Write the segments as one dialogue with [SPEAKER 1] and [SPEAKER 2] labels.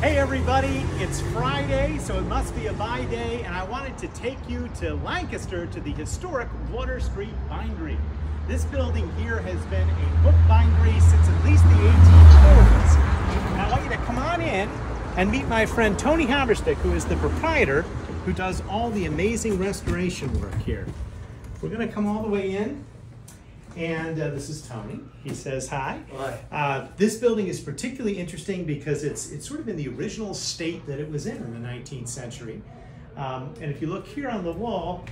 [SPEAKER 1] Hey everybody, it's Friday, so it must be a buy day, and I wanted to take you to Lancaster to the historic Water Street Bindery. This building here has been a book bindery since at least the 1840s. And I want you to come on in and meet my friend Tony Haverstick, who is the proprietor who does all the amazing restoration work here. We're gonna come all the way in and uh, this is Tony. He says hi.
[SPEAKER 2] Hi.
[SPEAKER 1] Uh, this building is particularly interesting because it's it's sort of in the original state that it was in in the 19th century. Um, and if you look here on the wall,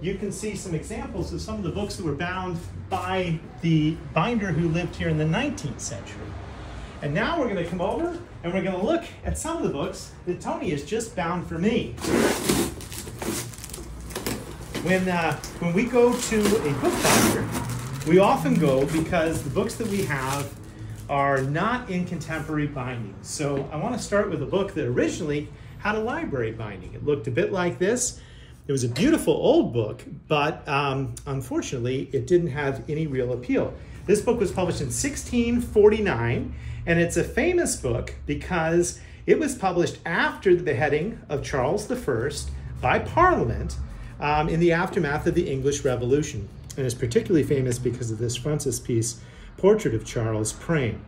[SPEAKER 1] you can see some examples of some of the books that were bound by the binder who lived here in the 19th century. And now we're going to come over and we're going to look at some of the books that Tony has just bound for me. When, uh, when we go to a book binder, we often go because the books that we have are not in contemporary binding. So I want to start with a book that originally had a library binding. It looked a bit like this. It was a beautiful old book, but um, unfortunately, it didn't have any real appeal. This book was published in 1649, and it's a famous book because it was published after the beheading of Charles I by Parliament um, in the aftermath of the English Revolution and is particularly famous because of this frontispiece portrait of Charles praying.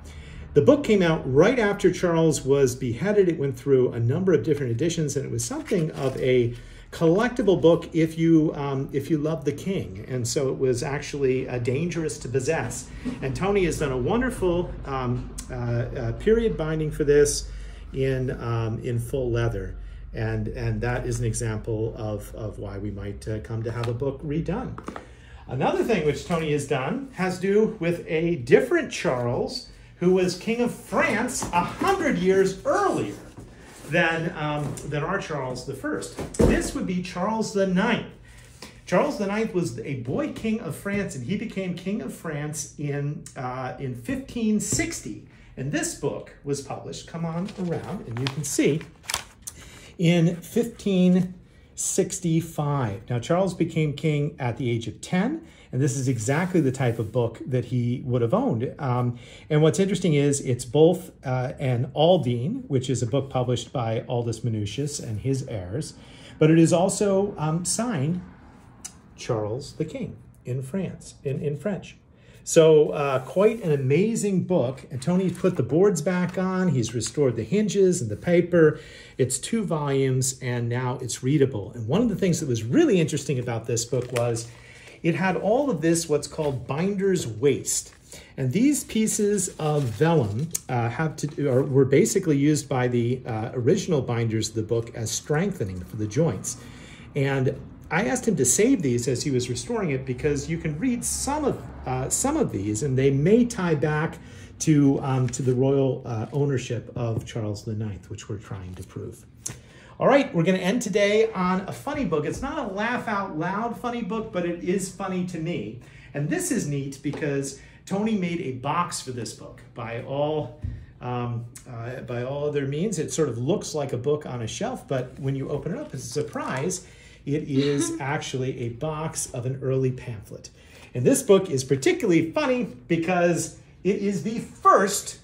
[SPEAKER 1] The book came out right after Charles was beheaded. It went through a number of different editions, and it was something of a collectible book if you um, if you love the king, and so it was actually uh, dangerous to possess. And Tony has done a wonderful um, uh, uh, period binding for this in um, in full leather, and and that is an example of of why we might uh, come to have a book redone. Another thing which Tony has done has to do with a different Charles who was king of France a hundred years earlier than, um, than our Charles I. This would be Charles IX. Charles IX was a boy king of France, and he became king of France in, uh, in 1560. And this book was published, come on around, and you can see, in 15 65. Now, Charles became king at the age of 10, and this is exactly the type of book that he would have owned. Um, and what's interesting is it's both uh, an Aldine, which is a book published by Aldus Manutius and his heirs, but it is also um, signed Charles the King in France, in, in French. So uh, quite an amazing book. And Tony's put the boards back on. He's restored the hinges and the paper. It's two volumes and now it's readable. And one of the things that was really interesting about this book was it had all of this, what's called binder's waste. And these pieces of vellum uh, have to, or were basically used by the uh, original binders of the book as strengthening for the joints. And I asked him to save these as he was restoring it because you can read some of uh, some of these, and they may tie back to um, to the royal uh, ownership of Charles IX, which we're trying to prove. All right, we're going to end today on a funny book. It's not a laugh out loud funny book, but it is funny to me. And this is neat because Tony made a box for this book by all um, uh, by all other means. It sort of looks like a book on a shelf, but when you open it up, it's a surprise it is actually a box of an early pamphlet. And this book is particularly funny because it is the first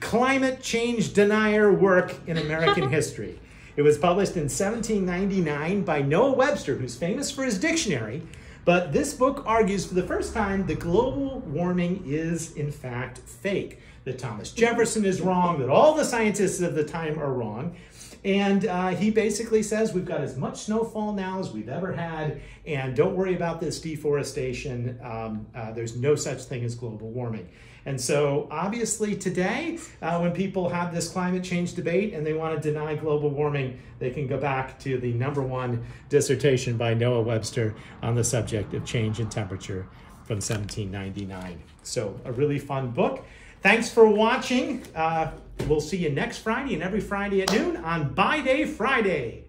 [SPEAKER 1] climate change denier work in American history. It was published in 1799 by Noah Webster, who's famous for his dictionary. But this book argues for the first time that global warming is, in fact, fake. That Thomas Jefferson is wrong, that all the scientists of the time are wrong. And uh, he basically says we've got as much snowfall now as we've ever had, and don't worry about this deforestation. Um, uh, there's no such thing as global warming. And so, obviously, today, uh, when people have this climate change debate and they want to deny global warming, they can go back to the number one dissertation by Noah Webster on the subject of change in temperature from 1799. So, a really fun book. Thanks for watching. Uh, we'll see you next Friday and every Friday at noon on Buy Day Friday.